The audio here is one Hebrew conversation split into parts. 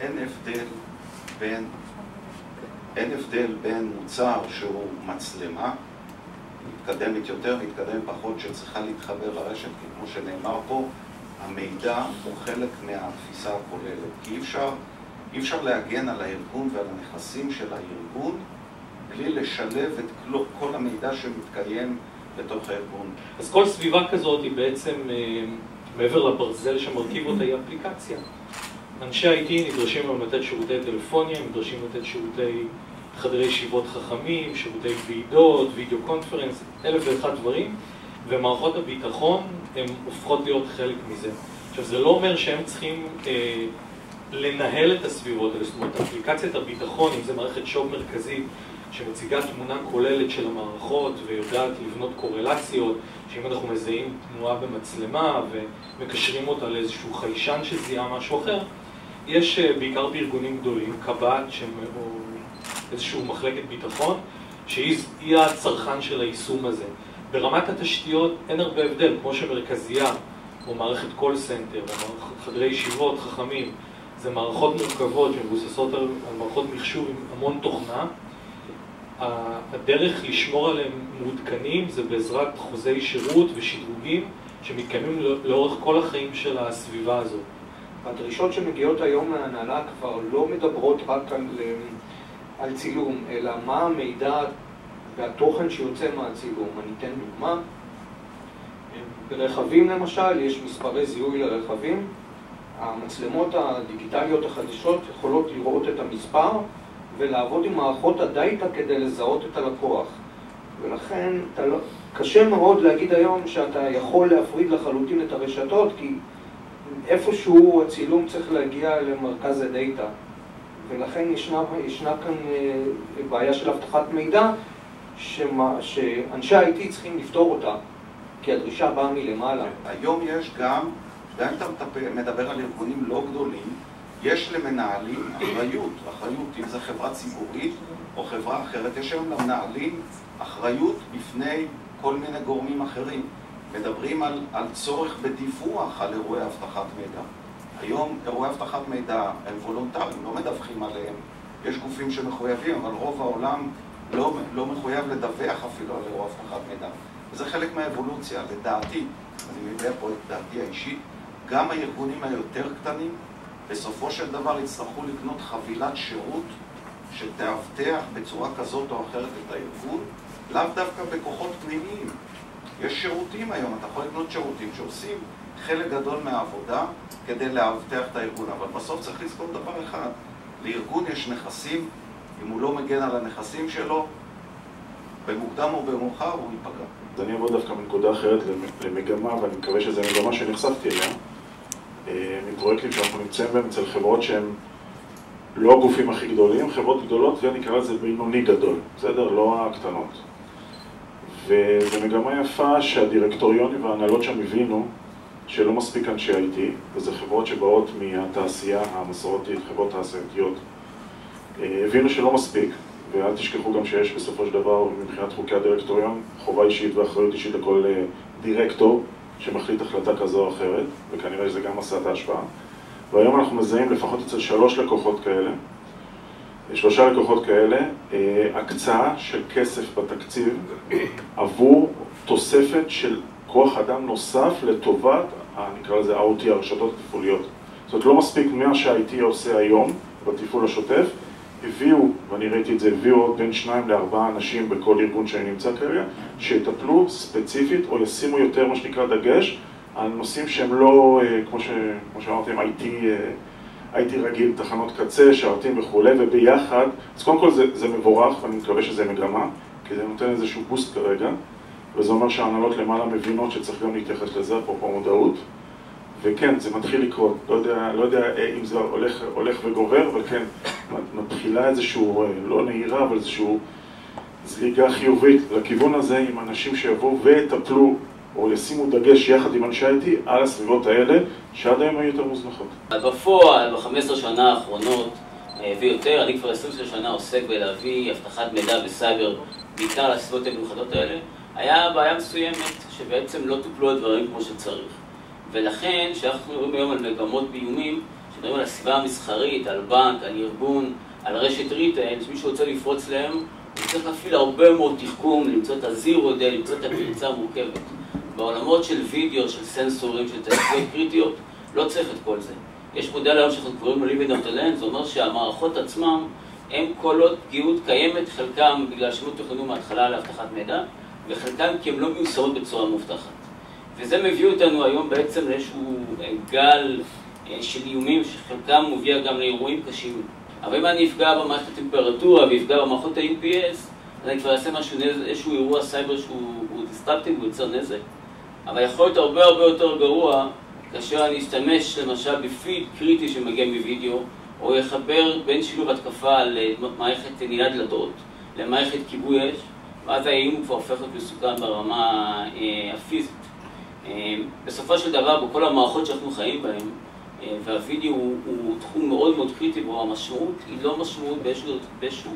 אין הבדל בין, אין הבדל בין מוצר שהוא מצלמה, מתקדמת יותר, מתקדמת פחות, שצריכה להתחבר לרשת, כי כמו שנאמר פה, המידע הוא חלק מהתפיסה הכוללת. כי אי אפשר, אי אפשר להגן על הארגון ועל הנכסים של הארגון בלי לשלב את כל המידע שמתקיים בתוך הארגון. אז כל סביבה כזאת היא בעצם, אה, מעבר לברזל שמרכיב אותה, היא אפליקציה. אנשי IT נדרשים היום לתת שירותי טלפוניה, הם נדרשים לתת שירותי חדרי ישיבות חכמים, שירותי ועידות, וידאו קונפרנס, אלף ואחד דברים, ומערכות הביטחון הן הופכות להיות חלק מזה. עכשיו, זה לא אומר שהם צריכים אה, לנהל את הסביבות האלה, זאת אומרת, אפליקציית הביטחון, אם זה מערכת שוב מרכזית, שמציגה תמונה כוללת של המערכות ויודעת לבנות קורלציות, שאם אנחנו מזהים תנועה במצלמה ומקשרים אותה לאיזשהו חיישן שזיהה משהו אחר, יש אה, בעיקר בארגונים גדולים, קב"ט, או איזשהו מחלקת ביטחון, שהיא הצרכן של היישום הזה. ברמת התשתיות אין הרבה הבדל, כמו שמרכזייה או מערכת call center או חדרי ישיבות חכמים זה מערכות מורכבות שמבוססות על, על מערכות מחשוב עם המון תוכנה הדרך לשמור עליהם מעודכנים זה בעזרת חוזי שירות ושדרוגים שמתקיימים לאורך כל החיים של הסביבה הזאת. הדרישות שמגיעות היום מהנהלה כבר לא מדברות רק על, על צילום, אלא מה המידע והתוכן שיוצא מהצילום. אני אתן דוגמה. ברכבים למשל, יש מספרי זיהוי לרכבים. המצלמות הדיגיטליות החדשות יכולות לראות את המספר ולעבוד עם מערכות הדאטה כדי לזהות את הלקוח. ולכן לא, קשה מאוד להגיד היום שאתה יכול להפריד לחלוטין את הרשתות, כי איפשהו הצילום צריך להגיע למרכז הדאטה. ולכן ישנה, ישנה כאן אה, בעיה של אבטחת מידע שמה, שאנשי ה-IT צריכים לפתור אותה, כי הדרישה באה מלמעלה. היום יש גם, גם אם אתה מדבר על ארגונים לא גדולים, יש למנהלים אחריות, אחריות אם זו חברה ציבורית או חברה אחרת, יש היום למנהלים אחריות בפני כל מיני גורמים אחרים. מדברים על, על צורך בדיווח על אירועי אבטחת מידע. היום אירועי אבטחת מידע הם וולונטריים, לא מדווחים עליהם. יש גופים שמחויבים, אבל רוב העולם לא, לא מחויב לדווח אפילו על אירוע אבטחת מידע. וזה חלק מהאבולוציה, לדעתי, אני מביע פה את דעתי האישית, גם הארגונים היותר קטנים בסופו של דבר יצטרכו לקנות חבילת שירות שתאבטח בצורה כזאת או אחרת את הארגון, לאו דווקא בכוחות פנימיים. יש שירותים היום, אתה יכול לקנות שירותים שעושים חלק גדול מהעבודה כדי לאבטח את הארגון, אבל בסוף צריך לזכור דבר אחד, לארגון יש נכסים, אם הוא לא מגן על הנכסים שלו, במוקדם או במאוחר הוא ייפגע. אז אני אעבור דווקא מנקודה אחרת למגמה, ואני מקווה שזו מגמה שנחשפתי אליה. אה, מפרויקטים שאנחנו נמצאים בהם אצל חברות שהן לא הגופים הכי גדולים, חברות גדולות, ונקרא לזה בינוני גדול, בסדר? לא הקטנות. וזו מגמה יפה שהדירקטוריונים וההנהלות שם הבינו שלא מספיק אנשי IT, וזה חברות שבאות מהתעשייה המסורתית, חברות תעשייתיות. אה, הבינו שלא מספיק, ואל תשכחו גם שיש בסופו של דבר, מבחינת חוקי הדירקטוריון, חובה אישית ואחריות אישית לכל אה, דירקטור. שמחליט החלטה כזו או אחרת, וכנראה שזה גם עשה את ההשפעה. והיום אנחנו מזהים לפחות אצל שלוש לקוחות כאלה, שלושה לקוחות כאלה, אה, הקצאה של כסף בתקציב עבור תוספת של כוח אדם נוסף לטובת, נקרא לזה OT, הרשתות התפעוליות. זאת לא מספיק מה שה-IT עושה היום בתפעול השוטף, הביאו, ואני ראיתי את זה, הביאו עוד בין שניים לארבעה אנשים בכל ארגון שאני נמצא כרגע, שיטפלו ספציפית או ישימו יותר מה שנקרא דגש על נושאים שהם לא, אה, כמו, ש, כמו שאמרתי, IT, IT רגיל, תחנות קצה, שרתים וכולי, וביחד, אז קודם כל זה, זה מבורך ואני מקווה שזה מגמה, כי זה נותן איזשהו בוסט כרגע, וזה אומר שההנהלות למעלה מבינות שצריך גם להתייחס לזה, אפרופו מודעות. וכן, זה מתחיל לקרות, לא יודע, לא יודע אה, אם זה הולך, הולך וגובר, אבל כן, מתחילה איזשהו, אה, לא נהירה, אבל איזשהו זליגה חיובית לכיוון הזה עם אנשים שיבואו ויטפלו או ישימו דגש יחד עם אנשי IT על הסביבות האלה, שעד היום היו יותר מוזנחות. בפועל, ב-15 שנה האחרונות, אה, ויותר, אני כבר 20 שנה עוסק בלהביא אבטחת מידע וסייבר, בעיקר לסביבות המיוחדות האלה, היה בעיה מסוימת שבעצם לא טופלו הדברים כמו שצריך. ולכן, כשאנחנו מדברים היום על מגמות באיומים, מדברים על הסביבה המסחרית, על בנק, על ארגון, על רשת retail, שמישהו רוצה לפרוץ להם, הוא צריך להפעיל הרבה מאוד תחכום, למצוא את ה zero day, למצוא את הפריצה המורכבת. בעולמות של וידאו, של סנסורים, של תשתיות קריטיות, לא צריך את כל זה. יש מודל היום שאנחנו קוראים לו living off the land, זה אומר שהמערכות הם כל עוד פגיעות קיימת, חלקם בגלל שהם לא תוכננו מההתחלה לאבטחת מידע, וחלקם כי הם לא מיושמות בצורה מאובטחת. וזה מביא אותנו היום בעצם לאיזשהו גל אה, של איומים, שחלקם מוביל גם לאירועים קשים. אבל אם אני אפגע במערכת הטמפרטורה ואפגע במערכות ה-UPS, אני כבר אעשה משהו, איזשהו אירוע סייבר שהוא destructive, הוא יוצר נזק. אבל יכול להיות הרבה הרבה יותר גרוע כאשר אני אשתמש למשל בפיד קריטי שמגיע מווידאו, או יחבר בין שילוב התקפה למערכת נעילת דלתות למערכת כיבוי אש, ואז האיום כבר הופך להיות מסוכן ברמה אה, הפיזית. אה, בסופו של דבר, בכל המערכות שאנחנו חיים בהן, אה, והווידאו הוא, הוא תחום מאוד מאוד קריטי, בו המשמעות היא לא משמעות באיזשהו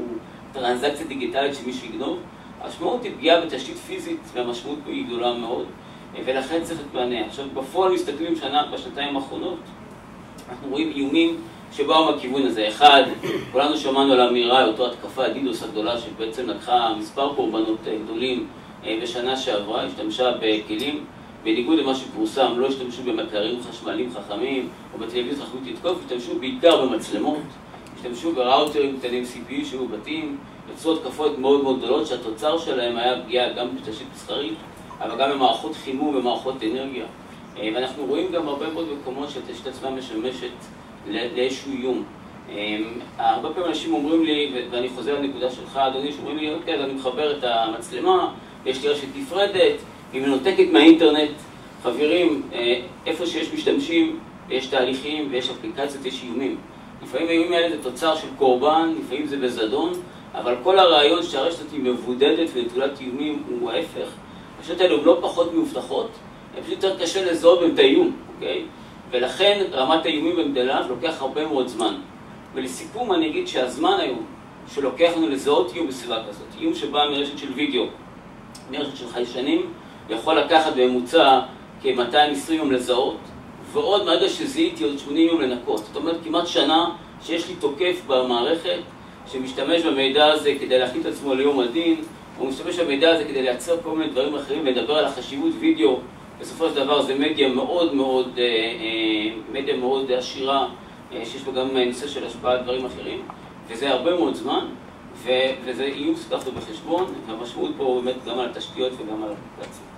טרנזקציה דיגיטלית שמישהו יגנוב, המשמעות היא פגיעה בתשתית פיזית, והמשמעות היא גדולה מאוד. ולכן צריך את מענה. עכשיו, בפועל מסתכלים שנה, בשנתיים האחרונות, אנחנו רואים איומים שבאו מהכיוון הזה. אחד, כולנו שמענו על האמירה, אותו התקפה, דידוס הגדולה, שבעצם לקחה מספר קורבנות אה, גדולים אה, בשנה שעברה, השתמשה בכלים, בניגוד למה שפורסם, לא השתמשו במקרים חשמליים חכמים או בטלוויזיה חכמית לתקוף, השתמשו בעיקר במצלמות, השתמשו בראוטרים קטנים CPU שהיו בתים, יצרו התקפות מאוד מאוד גדולות שהתוצר שלהם היה פגיעה גם בתשתית מסחרית אבל גם במערכות חימום ומערכות אנרגיה. אה, ואנחנו רואים גם הרבה מאוד מקומות שהתשתית עצמה משמשת לאיזשהו איום. אה, הרבה פעמים אנשים אומרים לי, ואני חוזר לנקודה שלך, אדוני, שאומרים לי, אוקיי, אז אני מחבר את המצלמה, יש לי רשת נפרדת, היא מנותקת מהאינטרנט. חברים, אה, איפה שיש משתמשים, יש תהליכים ויש אפליקציות, יש איומים. לפעמים האיומים האלה זה תוצר של קורבן, לפעמים זה בזדון, אבל כל הרעיון שהרשת היא מבודדת ונטולת איומים הוא ההפך. הרשתות האלו הן לא פחות מאובטחות, הן פשוט יותר קשה לזהות את האיום, אוקיי? ולכן רמת האיומים במגדליו לוקח הרבה מאוד זמן. ולסיכום אני אגיד שהזמן היום שלוקח לנו לזהות איום בסביבה כזאת, איום שבא מרשת של וידאו, מרשת של חיישנים, יכול לקחת בממוצע כ-220 יום לזהות, ועוד מהרגע שזיהיתי עוד 80 יום לנקות. זאת אומרת כמעט שנה שיש לי תוקף במערכת שמשתמש במידע הזה כדי להחליט עצמו ליום הדין, הוא משתמש במידע הזה כדי לייצר כל מיני דברים אחרים ולדבר על החשיבות וידאו. בסופו של דבר זה מדיה מאוד מאוד, אה, אה, מדיה מאוד עשירה, אה, שיש בה גם נושא של השפעה על דברים אחרים, וזה הרבה מאוד זמן, וזה איום שצריך בחשבון, והמשמעות פה באמת גם על התשתיות וגם על האפליקציה.